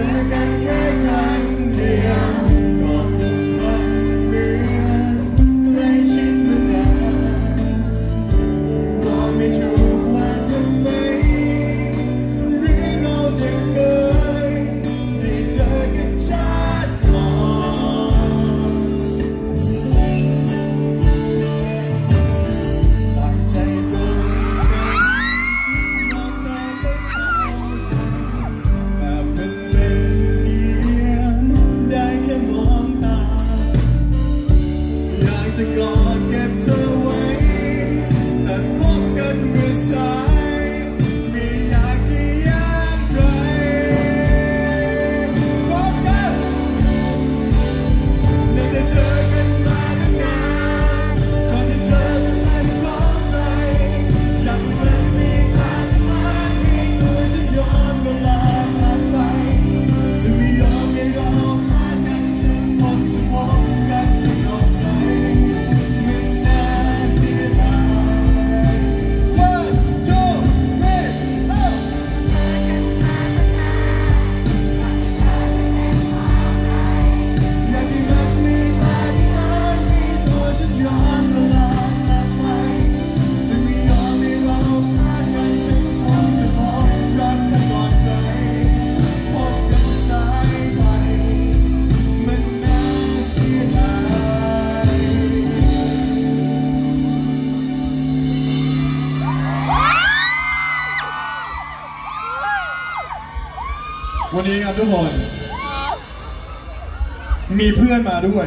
Tüm อยากจะกอดเก็บเธอ วันนี้ครับทุกคน มีเพื่อนมาด้วย